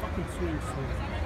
Fucking swing, swing.